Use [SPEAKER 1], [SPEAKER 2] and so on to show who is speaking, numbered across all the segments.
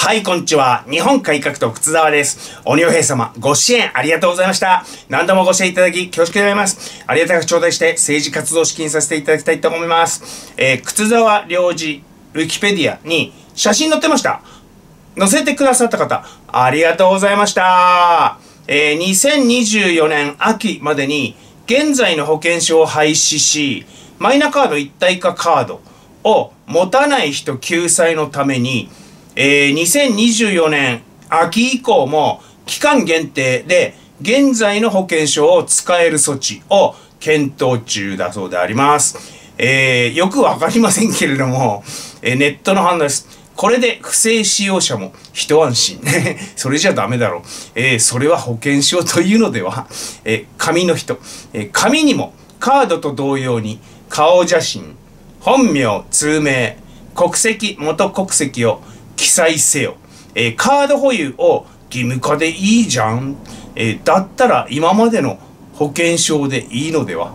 [SPEAKER 1] はい、こんにちは。日本改革党靴沢です。鬼お兵様、ご支援ありがとうございました。何度もご支援いただき、恐縮でございます。ありがたく頂戴して政治活動資金させていただきたいと思います。えー、靴沢領事、ウィキペディアに写真載ってました。載せてくださった方、ありがとうございました。えー、2024年秋までに、現在の保険証を廃止し、マイナカード一体化カードを持たない人救済のために、えー、2024年秋以降も期間限定で現在の保険証を使える措置を検討中だそうであります。えー、よくわかりませんけれども、えー、ネットの反応です。これで不正使用者も一安心。それじゃダメだろう。えー、それは保険証というのでは、え、紙の人、え、紙にもカードと同様に顔写真、本名、通名、国籍、元国籍を記載せよ。えー、カード保有を義務化でいいじゃん。えー、だったら今までの保険証でいいのでは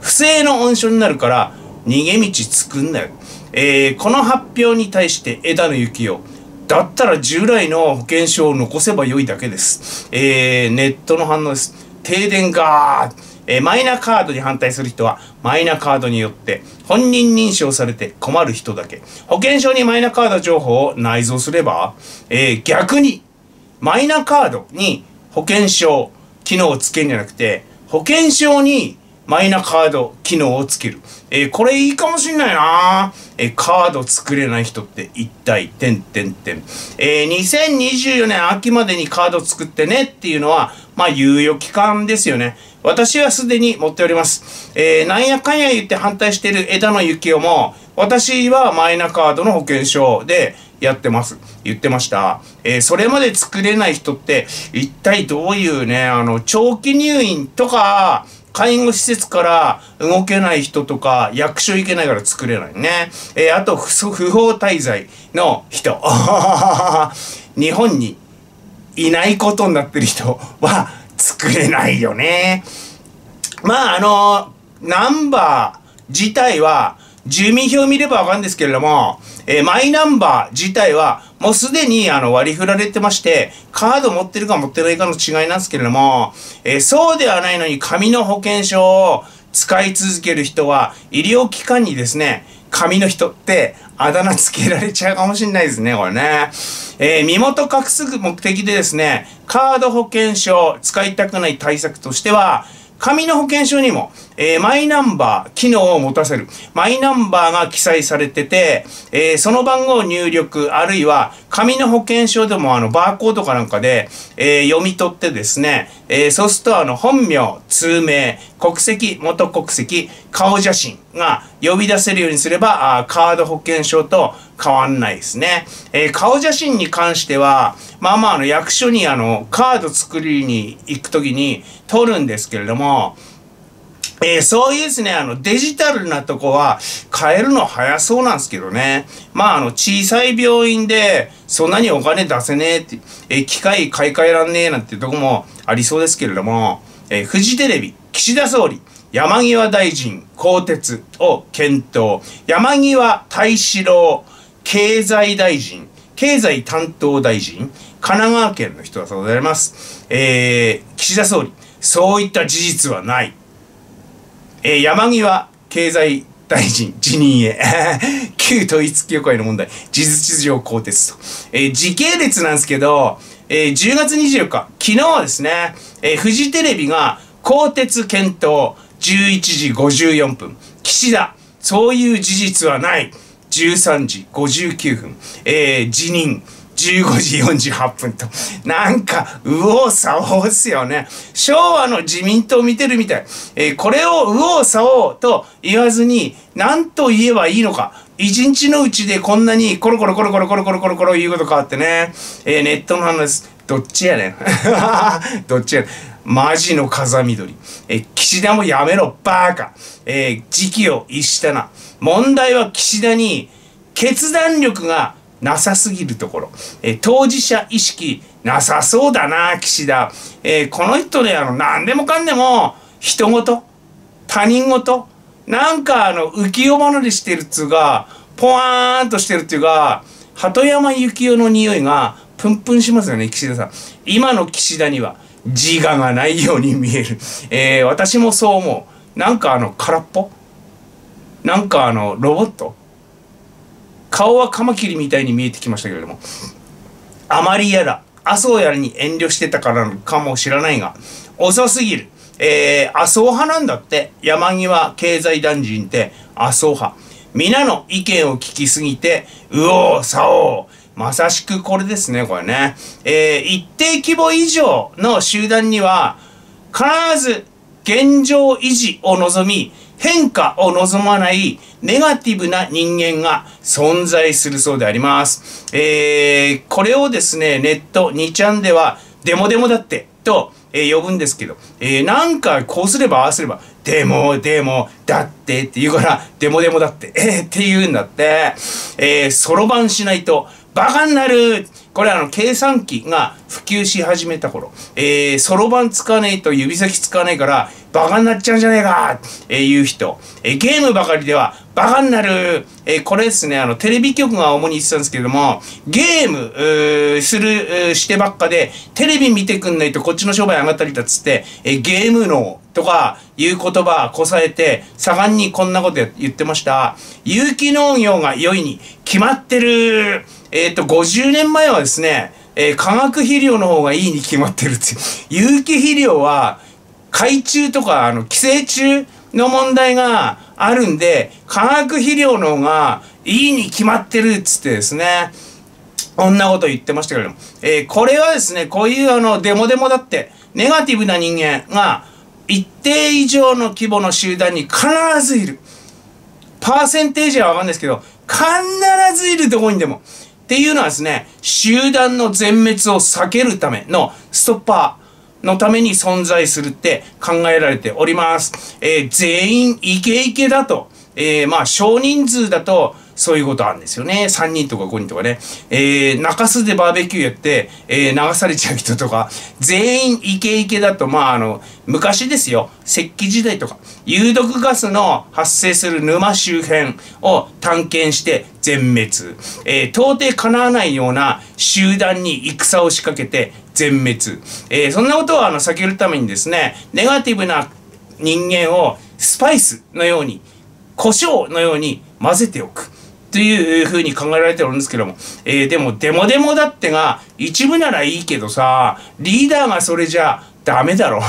[SPEAKER 1] 不正の温床になるから逃げ道作んなよ。えー、この発表に対して枝野幸男。だったら従来の保険証を残せば良いだけです。えー、ネットの反応です。停電がー。えー、マイナカードに反対する人はマイナカードによって本人認証されて困る人だけ。保険証にマイナカード情報を内蔵すれば、えー、逆にマイナカードに保険証機能をつけるんじゃなくて保険証にマイナカード機能をつける。えー、これいいかもしんないなえー、カード作れない人って一体、てんてんてん。えー、2024年秋までにカード作ってねっていうのは、まあ、猶予期間ですよね。私はすでに持っております。えー、なんやかんや言って反対してる枝野幸男も、私はマイナカードの保険証でやってます。言ってました。えー、それまで作れない人って、一体どういうね、あの、長期入院とか、介護施設から動けない人とか、役所行けないから作れないね。えー、あと不、不法滞在の人。日本にいないことになってる人 は作れないよね。まあ、あの、ナンバー自体は、住民票を見ればわかるんですけれども、えー、マイナンバー自体はもうすでにあの割り振られてまして、カード持ってるか持ってないかの違いなんですけれども、えー、そうではないのに紙の保険証を使い続ける人は医療機関にですね、紙の人ってあだ名つけられちゃうかもしれないですね、これね。えー、身元隠す目的でですね、カード保険証使いたくない対策としては、紙の保険証にも、えー、マイナンバー機能を持たせる。マイナンバーが記載されてて、えー、その番号を入力、あるいは紙の保険証でもあのバーコードかなんかで、えー、読み取ってですね、えそうするとあの本名、通名、国籍、元国籍、顔写真が呼び出せるようにすれば、あカード保険証と変わんないですね。え顔写真に関しては、まあまああの役所にあのカード作りに行くときに取るんですけれども、えー、そういうですね、あの、デジタルなとこは変えるの早そうなんですけどね。まあ、あの、小さい病院で、そんなにお金出せねえって、えー、機械買い替えらんねえなんてとこもありそうですけれども、えー、フジテレビ、岸田総理、山際大臣、更迭を検討。山際大志郎経済大臣、経済担当大臣、神奈川県の人だそうでございます。えー、岸田総理、そういった事実はない。えー、山際経済大臣辞任へ。旧統一教会の問題。事実上更迭と、えー、時系列なんですけど、えー、10月24日昨日はですね、えー、フジテレビが更迭検討11時54分。岸田そういう事実はない。13時59分、えー、辞任。15時48分と。なんか、右往左往ですよね。昭和の自民党を見てるみたい。えー、これを右往左往と言わずに、何と言えばいいのか。一日のうちでこんなにコロコロコロコロコロコロコロコロ言うこと変わってね。えー、ネットの話、どっちやねん。どっちやねん。マジの風緑。え岸田もやめろ、バーカ。えー、時期を逸したな。問題は岸田に決断力がなさすぎるところ、え、当事者意識なさそうだな岸田、えー、この人ねあの何でもかんでも人事他人事なんかあの浮世離れしてるっつうかポワーンとしてるっていうか鳩山幸夫の匂いがプンプンしますよね、岸田さん。今の岸田には自我がないように見える。えー、私もそう思う。なんかあの、空っぽ？なんかあの、ロボット？顔はカマキリみたいに見えてきましたけれども。あまり嫌だ。麻生やるに遠慮してたからかもしれないが、遅すぎる。えー、麻生派なんだって。山際経済大臣って麻生派。皆の意見を聞きすぎて、うおー、さおー。まさしくこれですね、これね。えー、一定規模以上の集団には、必ず現状維持を望み、変化を望まないネガティブな人間が存在するそうであります。えー、これをですね、ネット2ちゃんでは、デモデモだってと、えー、呼ぶんですけど、えー、なんかこうすればああすれば、でも、でも、だってって言うから、でもでもだって、えー、って言うんだって、えー、そろばんしないと、バカになるこれあの計算機が普及し始めた頃、えー、そろばん使わないと指先使わないからバカになっちゃうんじゃねえかえー、いう人、えー、ゲームばかりではバカになる、えー、これですね、あの、テレビ局が主に言ってたんですけれども、ゲーム、する、してばっかで、テレビ見てくんないとこっちの商売上がったりだっつって、えー、ゲームのとかいう言葉こさえて、盛んにこんなこと言ってました。有機農業が良いに決まってる。えっ、ー、と、50年前はですね、えー、化学肥料の方がいいに決まってるって。有機肥料は、海中とか、あの、寄生虫の問題があるんで、化学肥料の方がいいに決まってるっつってですね、こんなこと言ってましたけれども、えー、これはですね、こういうあの、デモデモだって、ネガティブな人間が、一定以上の規模の集団に必ずいる。パーセンテージはわかんないですけど、必ずいるどこにでも。っていうのはですね、集団の全滅を避けるためのストッパーのために存在するって考えられております。えー、全員イケイケだと。えー、まあ少人数だとそういうことあるんですよね。3人とか5人とかね。えー、中洲でバーベキューやって、えー、流されちゃう人とか、全員イケイケだと、まあ、あの、昔ですよ。石器時代とか、有毒ガスの発生する沼周辺を探検して全滅。えー、到底叶わないような集団に戦を仕掛けて全滅。えー、そんなことをあの避けるためにですね、ネガティブな人間をスパイスのように、胡椒のように混ぜておく。というふうに考えられてるんですけども、えー、でも、デモデモだってが、一部ならいいけどさ、リーダーがそれじゃダメだろ。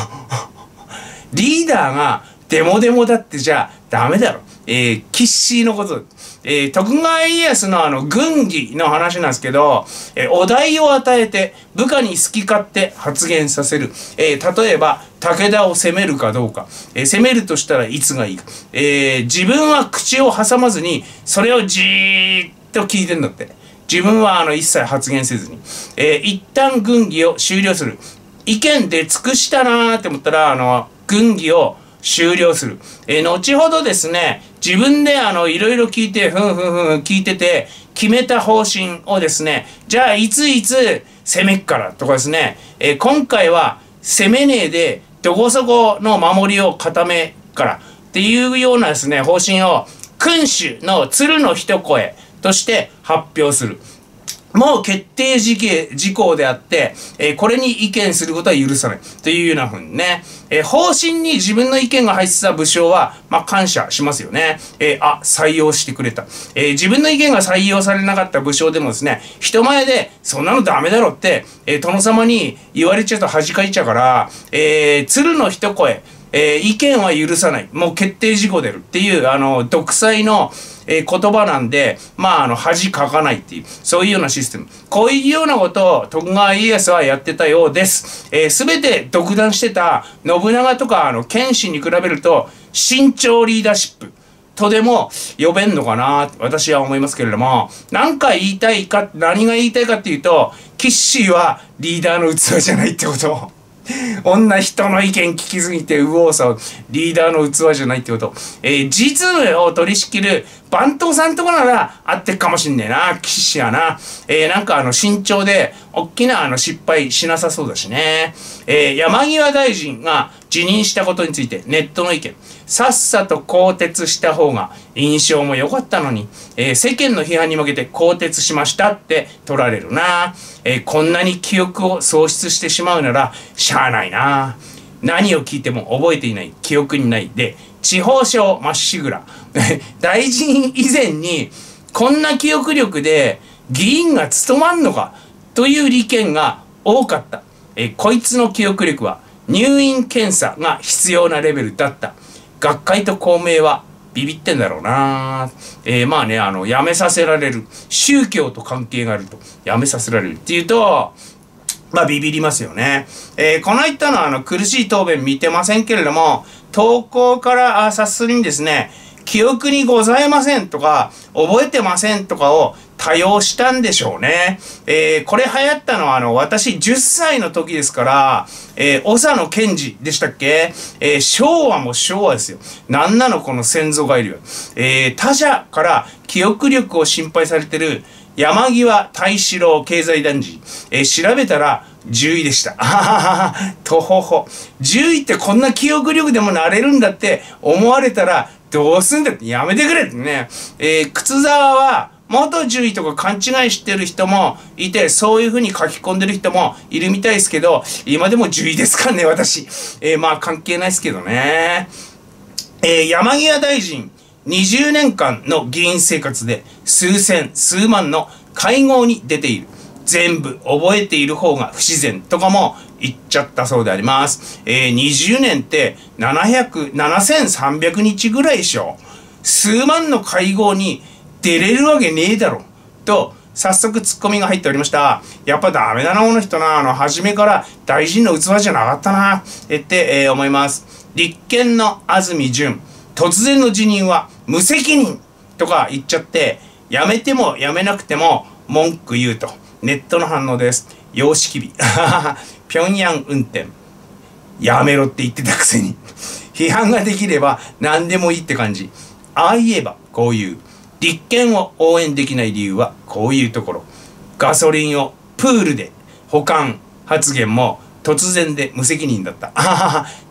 [SPEAKER 1] リーダーがデモデモだってじゃダメだろ。えー、キッシーのこと。えー、徳川家康のあの軍議の話なんですけど、えー、お題を与えて部下に好き勝手発言させる。えー、例えば、武田を攻めるかどうか。え攻めるとしたらいつがいいか。え自分は口を挟まずに、それをじーっと聞いてんだって。自分はあの一切発言せずに。え一旦軍議を終了する。意見で尽くしたなーって思ったら、あの、軍議を終了する。えー、後ほどですね、自分であの、いろいろ聞いて、ふんふんふん聞いてて、決めた方針をですね、じゃあいついつ攻めっからとかですね、えー、今回は攻めねえで、どこそこの守りを固めからっていうようなですね、方針を君主の鶴の一声として発表する。もう決定事事項であって、えー、これに意見することは許さない。というようなふうにね、えー、方針に自分の意見が入ってた武将は、まあ、感謝しますよね。えー、あ、採用してくれた。え自分の意見が採用されなかった武将でもですね、人前で、そんなのダメだろって、え殿様に言われちゃうと恥かいちゃうから、え鶴の一声、え意見は許さない。もう決定事項出るっていう、あの、独裁の、えー、言葉なんで、まあ、あの、恥かかないっていう、そういうようなシステム。こういうようなことを徳川家康はやってたようです。えー、全て独断してた信長とか、あの、謙信に比べると、慎重リーダーシップ。とでも呼べんのかな私は思いますけれども、何か言いたいか、何が言いたいかっていうと、キッシーはリーダーの器じゃないってこと。女人の意見聞きすぎて右往左往リーダーの器じゃないってこと、えー、実務を取り仕切る番頭さんとこなら合ってっかもしんねえな、騎士やな。えー、なんかあの慎重で、おっきなあの失敗しなさそうだしね。えー、山際大臣が辞任したことについてネットの意見。さっさと更迭した方が印象も良かったのに、えー、世間の批判に向けて更迭しましたって取られるな。えー、こんなに記憶を喪失してしまうなら、しゃあないな。何を聞いても覚えていない、記憶にないで、地方省まっしぐら。大臣以前に、こんな記憶力で議員が務まんのかという利権が多かった。えこいつの記憶力は入院検査が必要なレベルだった。学会と公明はビビってんだろうなえー、まあね、あの、やめさせられる。宗教と関係があると、やめさせられるっていうと、まあ、ビビりますよね。えー、この人のあの、苦しい答弁見てませんけれども、投稿から察するにですね、記憶にございませんとか、覚えてませんとかを多用したんでしょうね。えー、これ流行ったのは、あの、私10歳の時ですから、えー、長野健二でしたっけ？えー、昭和も昭和ですよ。なんなのこの先祖返りは。えー、他者から記憶力を心配されてる山際大志郎経済大臣。えー、調べたら、10位でした。あははとほほ。10位ってこんな記憶力でもなれるんだって思われたら、どうすんだってやめてくれってね。えー、靴沢は、元10位とか勘違いしてる人もいて、そういう風に書き込んでる人もいるみたいですけど、今でも10位ですかね、私。えー、まあ関係ないですけどね。えー、山際大臣、20年間の議員生活で数千、数万の会合に出ている。全部覚えている方が不自然とかも言っちゃったそうであります。えー、20年って700、7300日ぐらいでしょ。数万の会合に出れるわけねえだろ。と、早速ツッコミが入っておりました。やっぱダメだな、この人な。あの、初めから大臣の器じゃなかったな。えって、えー、思います。立憲の安住淳、突然の辞任は無責任とか言っちゃって、やめてもやめなくても文句言うと。ネットの反応です。様式美。平壌運転。やめろって言ってたくせに。批判ができれば何でもいいって感じ。ああ言えばこういう。立憲を応援できない理由はこういうところ。ガソリンをプールで保管発言も突然で無責任だった。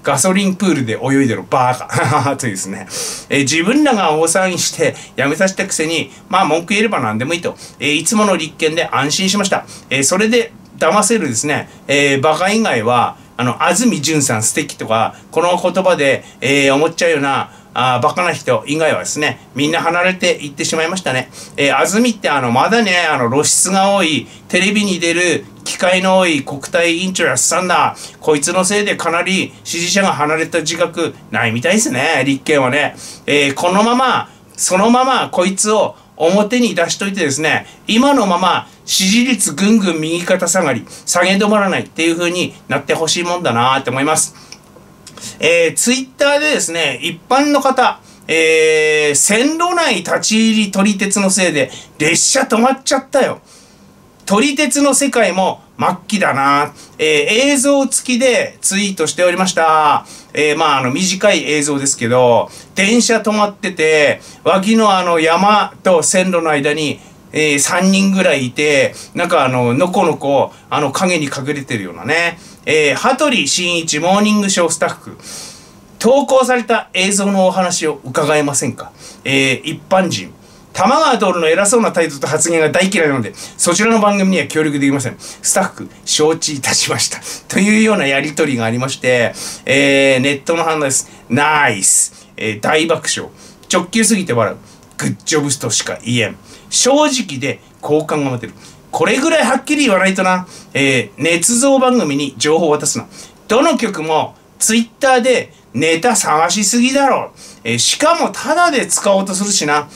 [SPEAKER 1] ガソリンプールで泳いでるバーカ。というですね、えー、自分らが大騒ぎして辞めさせたくせに、まあ文句言えれば何でもいいと、えー、いつもの立憲で安心しました。えー、それで騙せるですね、えー、バカ以外は、あの、安住淳さん素敵とか、この言葉で、え、思っちゃうような、あバカな人以外はですね、みんな離れていってしまいましたね。えー、安住ってあの、まだね、あの、露出が多い、テレビに出る機会の多い国対委員長やっさんだ。こいつのせいでかなり支持者が離れた自覚ないみたいですね、立憲はね。えー、このまま、そのままこいつを表に出しといてですね、今のまま支持率ぐんぐん右肩下がり、下げ止まらないっていう風になってほしいもんだなって思います。えー、ツイッターでですね、一般の方、えー、線路内立ち入り撮り鉄のせいで列車止まっちゃったよ。撮り鉄の世界も末期だな。えー、映像付きでツイートしておりました。えー、まあ、あの、短い映像ですけど、電車止まってて、脇のあの山と線路の間に、えー、3人ぐらいいて、なんかあの、のこのこ、あの、影に隠れてるようなね。えー、羽鳥慎一モーニングショースタッフ。投稿された映像のお話を伺えませんか？えー、一般人。玉川徹の偉そうな態度と発言が大嫌いなので、そちらの番組には協力できません。スタッフ、承知いたしました。というようなやりとりがありまして、えー、ネットの反応です。ナイス。えー、大爆笑。直球すぎて笑う。グッジョブスとしか言えん。正直で好感が持てる。これぐらいはっきり言わないとな、えー、捏造番組に情報を渡すな。どの曲も、ツイッターでネタ探しすぎだろう。えー、しかもタダで使おうとするしな。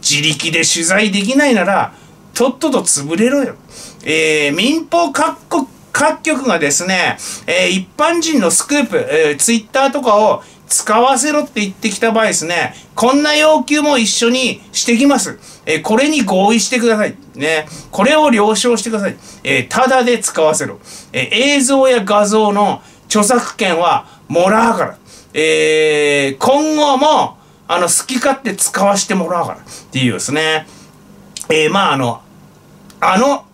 [SPEAKER 1] 自力で取材できないなら、とっとと潰れろよ。えー、民放各国、各局がですね、えー、一般人のスクープ、えー、ツイッターとかを使わせろって言ってきた場合ですね、こんな要求も一緒にしてきます。えー、これに合意してください。ね。これを了承してください。えー、ただで使わせろ。え、映像や画像の著作権はもらうから。え、今後も、あの、好き勝手使わせてもらうからっていうですね。え、まああの、あの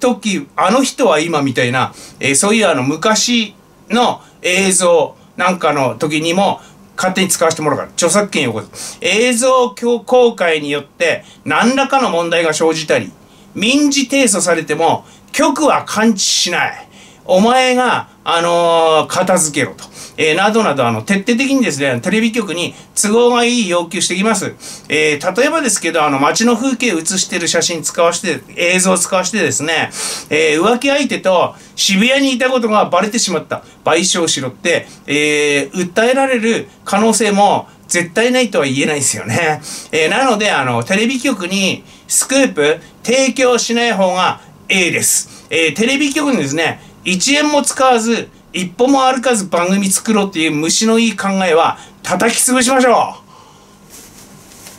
[SPEAKER 1] 時、あの人は今みたいな、え、そういうあの昔の映像なんかの時にも勝手に使わせてもらうから。著作権を起こす映像公開によって何らかの問題が生じたり、民事提訴されても局は感知しない。お前が、あのー、片付けろと。えー、などなど、あの、徹底的にですね、テレビ局に都合がいい要求してきます。えー、例えばですけど、あの、街の風景を写してる写真使わして、映像使わしてですね、えー、浮気相手と渋谷にいたことがバレてしまった。賠償しろって、えー、訴えられる可能性も絶対ないとは言えないですよね。えー、なので、あの、テレビ局にスクープ提供しない方が A です。えー、テレビ局にですね、1円も使わず、一歩も歩かず番組作ろうっていう虫のいい考えは叩き潰しましょう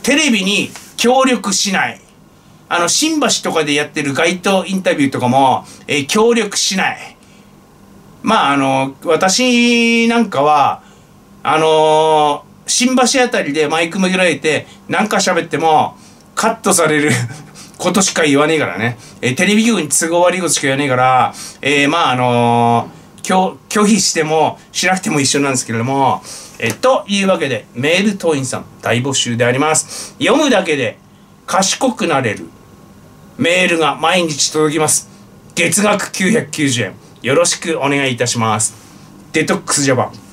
[SPEAKER 1] テレビに協力しない。あの、新橋とかでやってる街頭インタビューとかも、えー、協力しない。まあ、あの、私なんかは、あのー、新橋あたりでマイク向けられて、なんか喋っても、カットされる ことしか言わねえからね。えー、テレビ局に都合悪いことしか言わねえから、えー、まああのー、拒否してもしなくても一緒なんですけれども、えっ、というわけで、メール党員さん大募集であります。読むだけで賢くなれるメールが毎日届きます。月額990円。よろしくお願いいたします。デトックスジャパン。